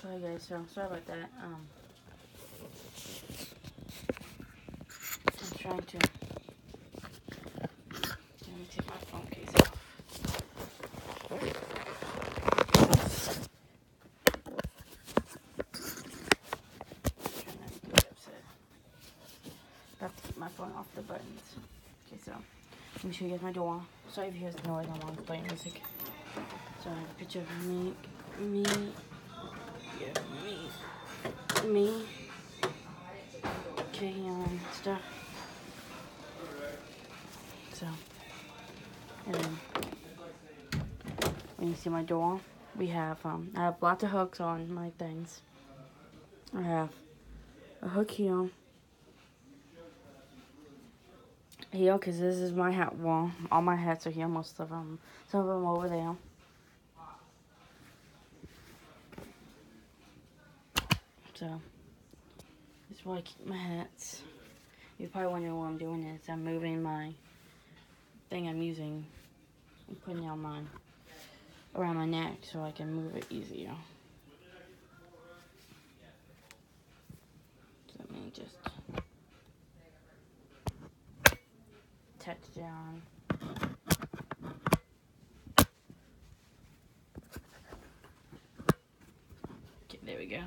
Sorry guys, so sorry about that. Um, I'm trying to. Let me take my phone case off. Trying not to get upset. I to keep my phone off the buttons. Okay, so let me show you guys my door. Sorry if you hear the noise. I'm on playing music. So I have a picture of me, me, me, okay, um, stuff. So, and then when you see my door, we have um, I have lots of hooks on my things. I have a hook here. Here, because this is my hat wall. All my hats are here, most of them. Some of them over there. So, this is where I keep my hats. You're probably wondering what I'm doing is I'm moving my thing I'm using and putting it on my around my neck so I can move it easier. So let me just touch down. Okay, there we go.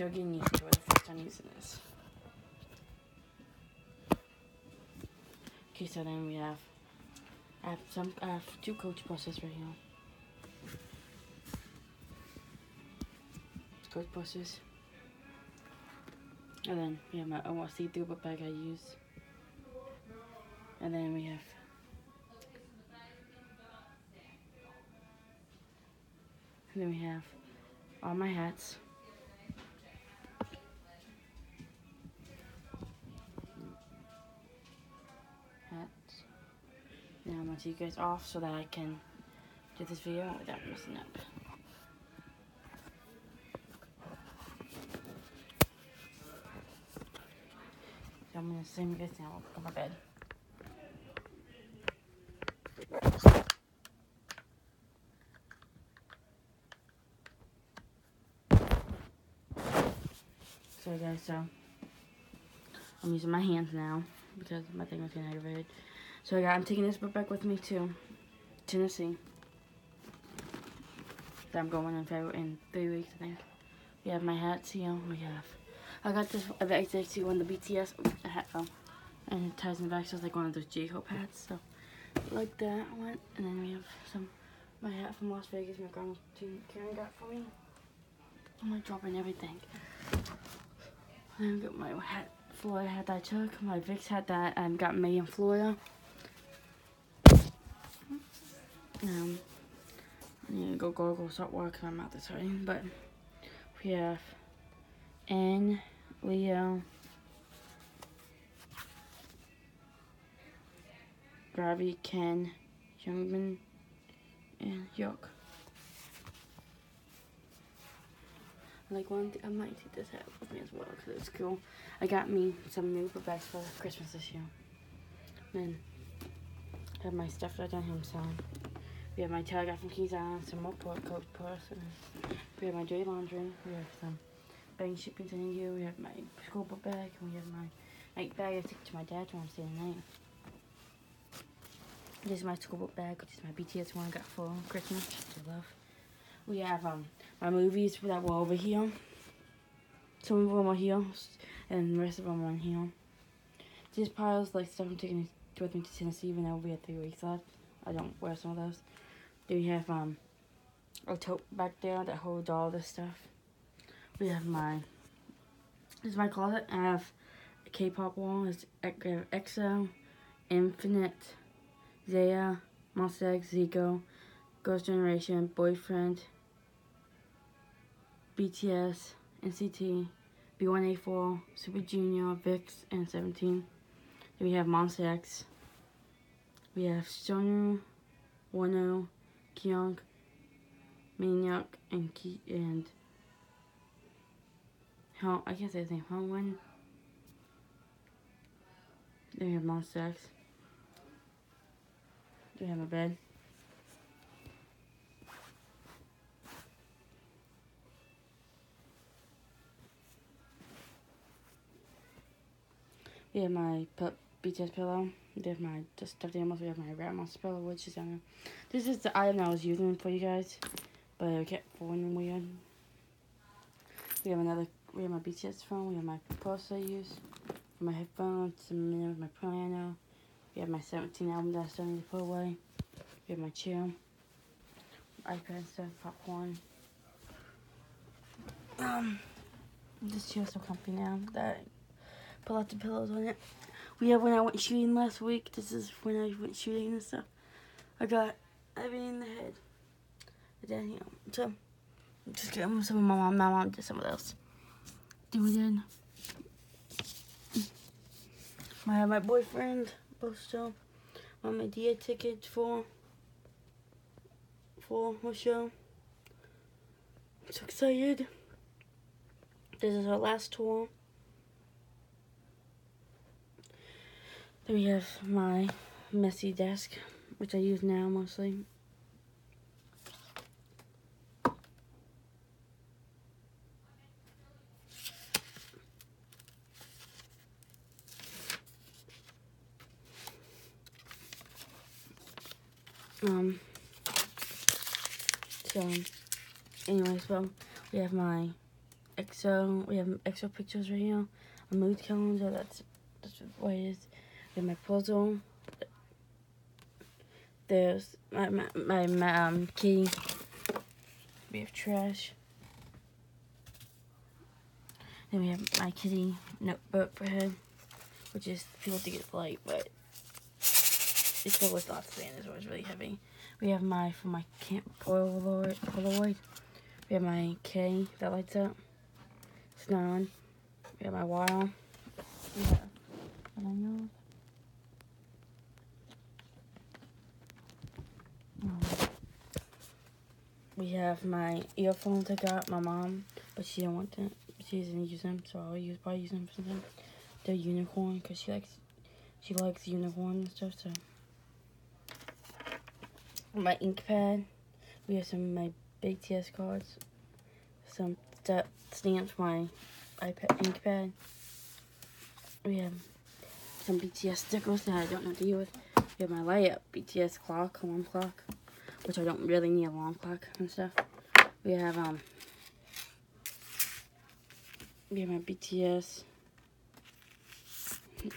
Still getting used to it the first time using this. Okay, so then we have I have some I have two coach buses right here. Coach buses. And then we have my own see-through bag I use. And then we have and then we have all my. Hats. Gonna you guys off so that I can do this video without messing up. So I'm gonna sing this now on my bed. So guys, so I'm using my hands now because my thing was getting aggravated. So got, I'm taking this book back with me to Tennessee. So I'm going in February in three weeks, I think. We have my hats here. We have. I got this at the XXC one, the BTS a hat fell, and it ties in the back, so it's like one of those J-Hope hats. So like that one, and then we have some my hat from Las Vegas. My grandma Karen got for me. I'm like dropping everything. And I got my hat, Florida hat that I took, my VIXX hat that I um, got made in Florida. Um, I need to go gargle start working. My mouth is hurting, but we have N, Leo, Ravi, Ken, Youngman, and Yoke. Like one, I might take this hat with me as well because it's cool. I got me some new bags for Christmas this year. I have my stuff that I done him selling. We have my tail I from Keys Island, some more coat purse. We have my dirty laundry. We have some bang shipping to you. We have my school book bag. And we have my night bag I took to my dad's when I'm staying the night. This is my school book bag, which is my BTS one I got for Christmas, which I love. We have um my movies that were over here. Some of them are here, and the rest of them are in here. These piles like stuff I'm taking with me to Tennessee, even though we have three weeks left. I don't wear some of those. Then we have um a tote back there that holds all this stuff. We have my this is my closet. I have a K-pop wall. It's EXO, Infinite, Zaya, Monsta X, Zico, Ghost Generation, Boyfriend, BTS, NCT, B1A4, Super Junior, VIXX, and 17. Then we have Monsta X we have Shownu, Wonho, Kyung, Minhyuk, and Ki and how I can't say his name, Hyungwon. Then we have Monsta X. Then we have a bed. We have my pup BTS pillow. There's my stuffed animals. We have my Rap Monster pillow, which is on This is the item I was using for you guys, but I kept falling weird. We have another. We have my BTS phone. We have my purse I use for my headphones. Some of my piano. We have my 17 album that I still need to put away. We have my chair, iPad stuff, popcorn. Um, this chair's so comfy now that I put lots of pillows on it. We have when I went shooting last week. This is when I went shooting and stuff. I got everything in the head. But then, so just get some of my mom. My mom did some of those. Then we did. Have my boyfriend, both still. My DA ticket for for my show. I'm so excited. This is our last tour. Then we have my messy desk, which I use now mostly. Um, so, anyways, well, we have my EXO, we have EXO pictures right here, a mood calendar, that's, that's what it is in my puzzle. There's my, my, my, my um, key. We have trash. Then we have my kitty notebook for her, which is people think it's light, but it's full with lots of banners, so it's really heavy. We have my, for my camp Polaroid. We have my K that lights up. It's not on. We have my wire. We have, we have my earphones I got my mom, but she don't want them. She doesn't use them, so I'll use probably use them for something. They're unicorn because she likes she likes unicorn and stuff. So my ink pad. We have some of my BTS cards. Some stamps my iPad ink pad. We have some BTS stickers that I don't know what to use with. We have my light up BTS clock, alarm clock which I don't really need a long clock and stuff. We have, um, we have my BTS. Let me.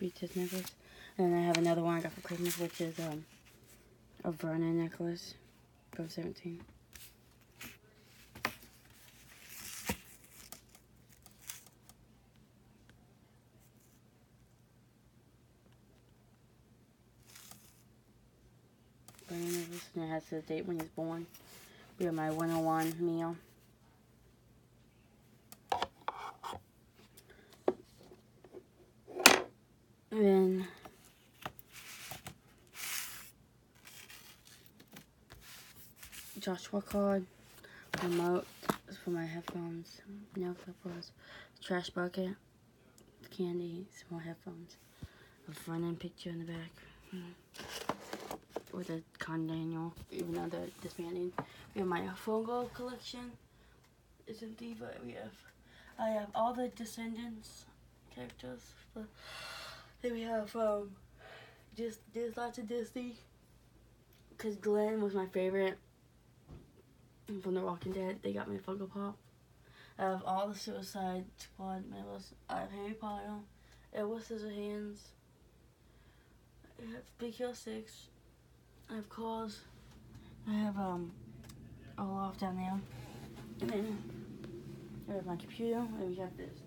BTS necklace. And then I have another one I got for Christmas, which is, um, a Vernon necklace from 17. Has the date when he's born. We have my 101 meal. And then Joshua card, remote for my headphones, nail clippers, trash bucket, candy, some more headphones, a front end picture in the back. Hmm with a Kang Daniel, even though they're disbanding. We have my Funko collection. It's empty, but we have, I have all the Descendants characters. Then we have, um, just, there's lots of Disney. Because Glenn was my favorite from The Walking Dead. They got me a Funko Pop. I have all the Suicide Squad members. I have Harry Potter, Edward Scissorhands, I have Big Hero 6, I have cars. I have um all off down there. And then I have my computer and we got this.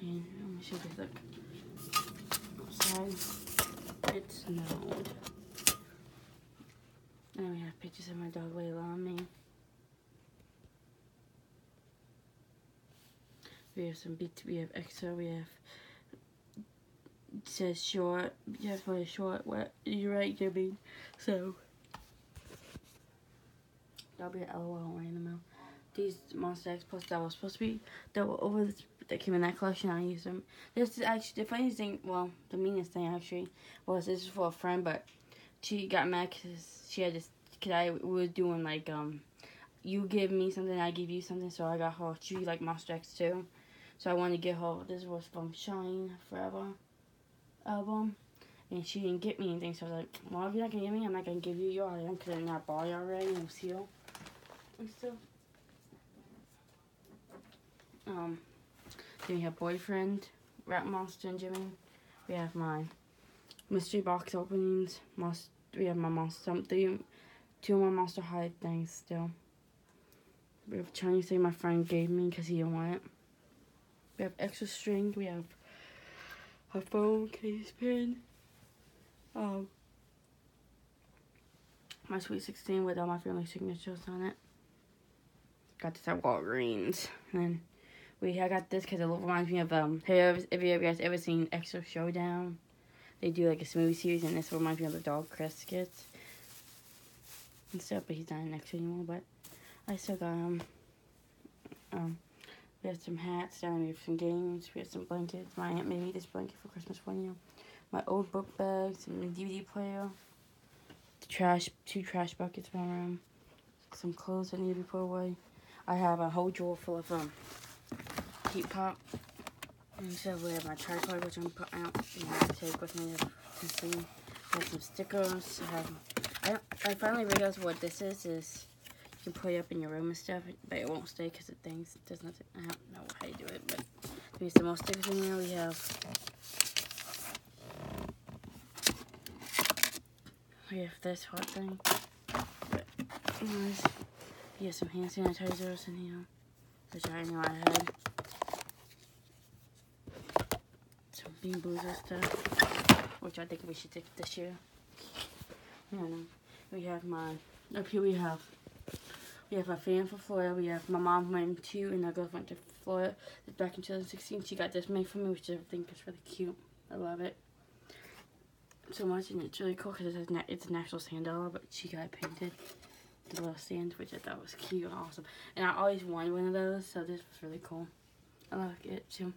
And let me show you look outside. It snowed. And we have pictures of my dog Layla on me. We have some beats, we have EXO, we have says short, just for a short, what you're right, Jimmy. So, that'll be an LOL in the middle. These Monsta X posts that was supposed to be, that were over that came in that collection. I used them. This is actually the funniest thing. Well, the meanest thing actually was this is for a friend, but she got mad because she had this. Cause I was doing like um, you give me something, I give you something. So I got her. She like Monsta X too. So I wanted to get her. This was from Shine Forever album. And she didn't get me anything, so I was like, well, if you're not gonna give me, I'm not gonna give you your item because I'm not bought it already and seal and stuff. Um, then we have Boyfriend, Rap Monster, and Jimmy. We have my mystery box openings. Most we have my monster something, two more Monster High things still. We have Chinese thing my friend gave me because he didn't want it. We have extra string. We have a phone case pin. Um, my Sweet 16 with all my family signatures on it. Got this at Walgreens. And we I got this because it reminds me of, um, have you, you guys ever seen Extra Showdown? They do like a smoothie series and this reminds me of the dog Chris skits. And stuff, but he's not an extra anymore, but I still got him. Um, we have some hats down we have some games, we have some blankets. My aunt made me this blanket for Christmas one year my old book bags, and my DVD player, the trash, two trash buckets in my room, some clothes I need to put away. I have a whole drawer full of um, heat pop. And so we have my tripod, which I'm putting out and I take with me to see. I have some stickers. I have. I, I finally realized what this is. Is you can put it up in your room and stuff, but it won't stay because it things it does nothing. I don't know how you do it, but there's some more stickers in there. We have we have this hot thing. But anyways, we have some hand sanitizers in here, which I know I had. Some Bean Boozled stuff, which I think we should take this year. Know. We have my, up here we have, we have a fan for Florida. We have my mom went to, and our girl went to Florida back in 2016. She got this made for me, which I think is really cute. I love it so much, and it's really cool because it's, a, it's a natural sand dollar, but she got it painted. The little sand, which I thought was cute and awesome. And I always wanted one of those, so this was really cool. I like it too.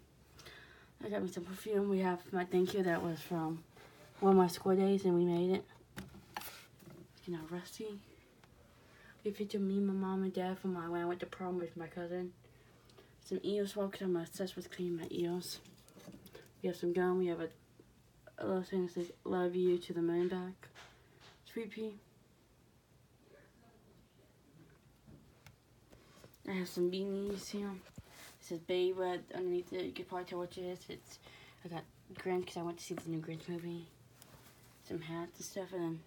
I got me some perfume. We have my thank you that was from one of my school days, and we made it. You know, Rusty. We picture me, my mom, and dad from my when I went to prom with my cousin. Some eels, well, because I'm obsessed with cleaning my eels. We have some gum. We have a a little thing that says love you to the moon back. Sweet pea. I have some beanies here. It says Babe Red underneath it. You can probably tell what it is. It's I got Grinch because I went to see the new Grinch movie. Some hats and stuff, and then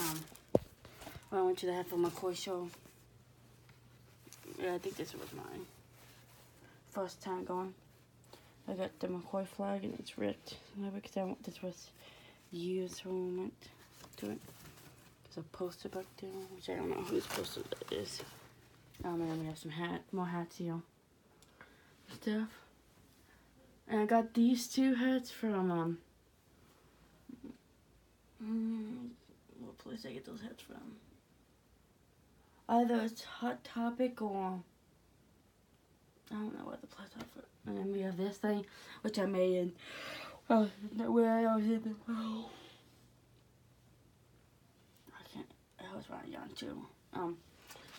um, I went to the Hatfield McCoy show. Yeah, I think this was mine. First time going. I got the McCoy flag and it's ripped. Because I want this was used when we went to it. There's a poster back there, which I don't know whose poster that is. Um, and then we have some hat, more hats here. Stuff. And I got these two hats from, um, place I get those hats from? either it's Hot Topic or I don't know what the place for. And then we have this thing, which I made in well, where I was in the oh, I can't. I was really young too. Um,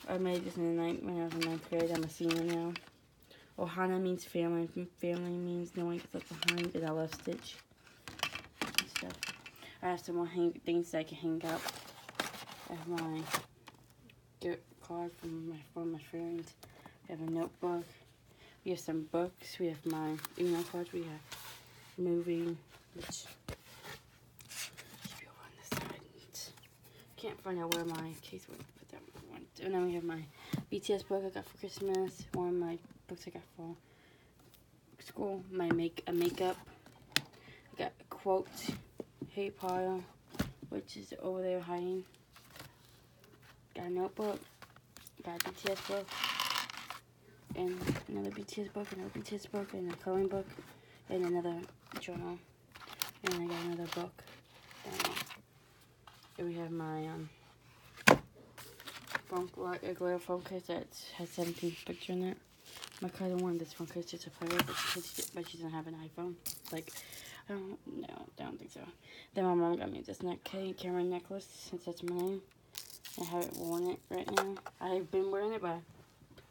I made this in the ninth when I was in ninth grade. I'm a senior now. Ohana means family. Family means gets left behind. And I love Stitch and stuff. I have some more hang things that I can hang up. I have my gift card from my from my friends. We have a notebook. We have some books. We have my email cards. We have movie, which should be on the side. Can't find out where my case went, but that one. And then we have my BTS book I got for Christmas. One of my books I got for school. My make a makeup. I got a quote. Hate pile, which is over there hiding. Got a notebook. Got a BTS book. And another BTS book, another BTS book, and a coloring book, and another journal. And I got another book. And we have my um, phone, a glitter phone case that has 17 picture in it. My cousin wanted this phone case just to play with, but she, but she doesn't have an iPhone. Like, I don't, no, I don't think so. Then my mom got me this neck camera necklace, since that's my name. I haven't worn it right now. I've been wearing it, but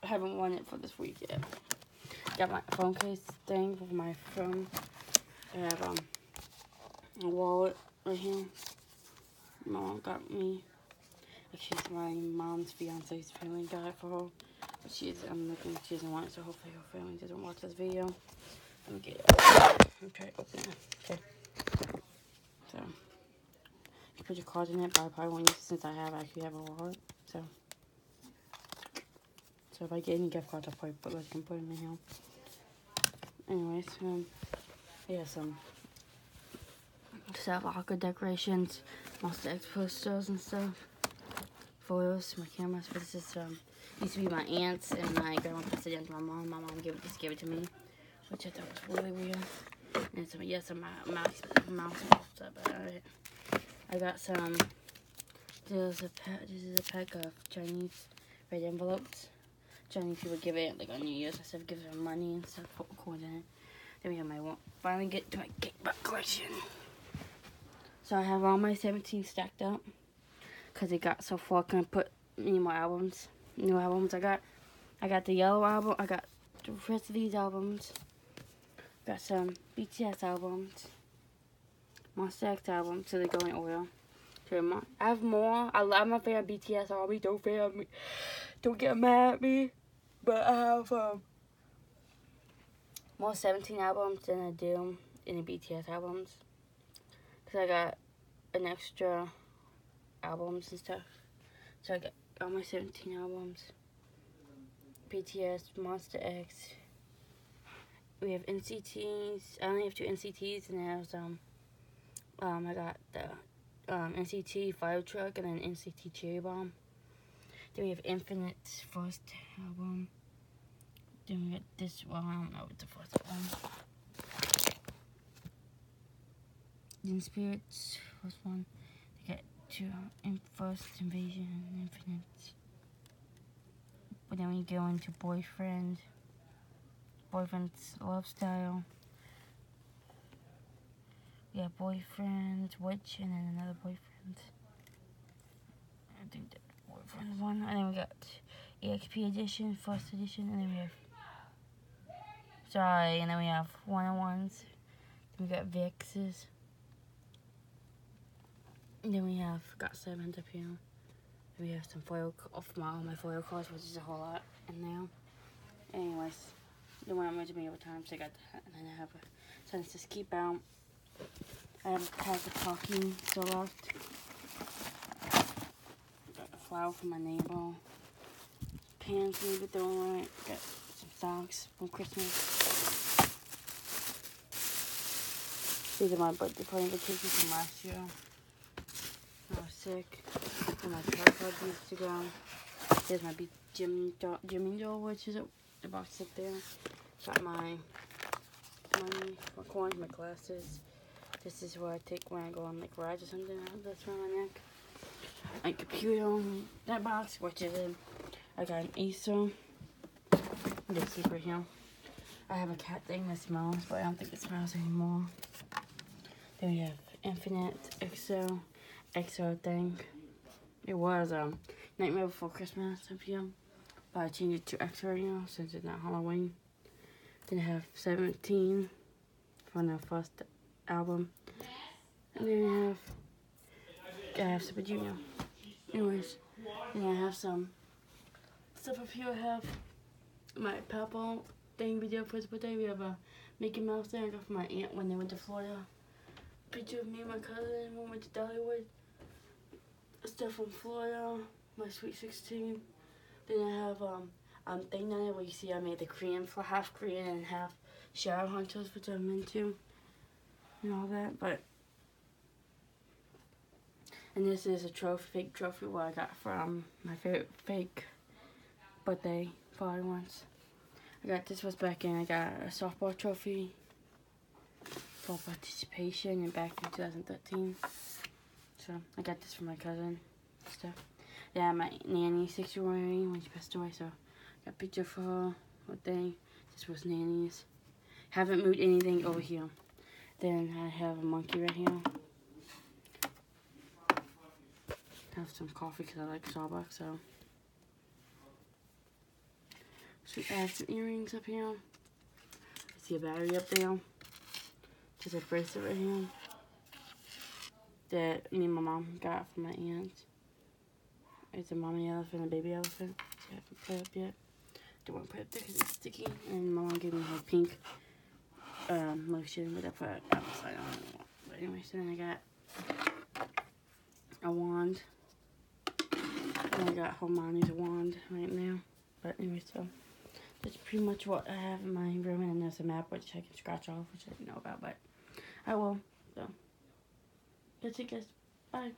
I haven't worn it for this week yet. Got my phone case thing for my phone. I have um a wallet right here. My mom got me. She's my mom's fiance's family it for her. She's I'm looking she doesn't want it, so hopefully her family doesn't watch this video. It. I'm open it. Okay. So you put your cards in it, but I probably won't use it since I have actually have a wallet. So so if I get any gift cards I'll probably put like can put in here. Anyways, um yeah some set locker decorations, Monsta X posters and stuff. Photos, my cameras. But this is um used to be my aunt's and my grandma passed it down to my mom. My mom gave it just gave it to me, which I thought was really weird. And some yes, some mouse mouse stuff. But I, I got some. There's a pack. This is a pack of Chinese red envelopes. Chinese people give it like on New Year's and stuff, give them money and stuff, put coins in it. Then we have my one. Finally get to my box collection. So I have all my 17 stacked up. Because it got so far, I can put any more albums. New albums I got. I got the yellow album. I got the rest of these albums. Got some BTS albums. Monsta X albums. So they go in order. I have more. I, I'm a fan of BTS Army. Don't fan me. Don't get mad at me. But I have um, more 17 albums than I do in the BTS albums. Because I got an extra albums and stuff. So I got all my 17 albums. BTS, Monsta X. We have NCTs. I only have two NCTs and there's um um I got the um NCT Fire Truck and then NCT Cherry Bomb. Then we have Infinite's first album. Then we got this one, I don't know what the first one. Then Spirits, first one. They got two in first invasion infinite. But then we go into boyfriend. Boyfriend's love style. We have boyfriend, witch, and then another boyfriend. I think that boyfriend one. And then we got EXP edition, first edition, and then we have sorry, and then we have one on ones. We got Vixes. And then we have got seven up here. We have some foil off my all my foil cards, which is a whole lot in there. Anyways, the one I'm to be over time, so I got that. And then I have a so let's keep out. I have a pack of talking still left. Got a flower from my neighbor. Pants maybe throwing it. Got some socks from Christmas. These are my birthday party invitations from last year I was sick. And my tripod needs to go. There's my big gym gymming doll, which is the box up there. Got my money, my coins, my glasses. This is where I take when I go on like rides or something. That's around my neck. My computer, that box, which is in. I got an Acer. This is right here. I have a cat thing that smells, but I don't think it smells anymore. Then we have Infinite Excel. EXO thing. It was um Nightmare Before Christmas up here. But I changed it to EXO right now since it's not Halloween. Then I have 17 from the first album. And then I have I have Super Junior. Anyways, then I have some stuff up here. I have my Papa thing video for his birthday. We have a Mickey Mouse thing I got from my aunt when they went to Florida. Picture of me and my cousin when we went to Dollywood stuff from Florida, my Sweet 16. Then I have um, um thing on it where you see I made the Korean for half Korean and half Shadow Hunters, which I'm into, and all that. But and this is a trophy, fake trophy what I got from my favorite fake birthday party once. I got this was back in. I got a softball trophy for participation in back in 2013. So I got this from my cousin stuff. Yeah, my nanny six year old when she passed away, so a picture for. What thing? This was nanny's. Haven't moved anything over here. Then I have a monkey right here. Have some coffee because I like Starbucks, so. So add some earrings up here. I see a battery up there. There's a bracelet right here that me and my mom got from my aunt. It's a mommy elephant and a baby elephant. I haven't put up yet. Don't want to put it there because it's sticky. And my mom gave me her pink um, lotion, but I put outside on it. But anyway, so then I got a wand. And I got Hermione's wand right now. But anyway, so that's pretty much what I have in my room. And there's a map which I can scratch off, which I didn't know about, but I will. So that's it, guys. Bye.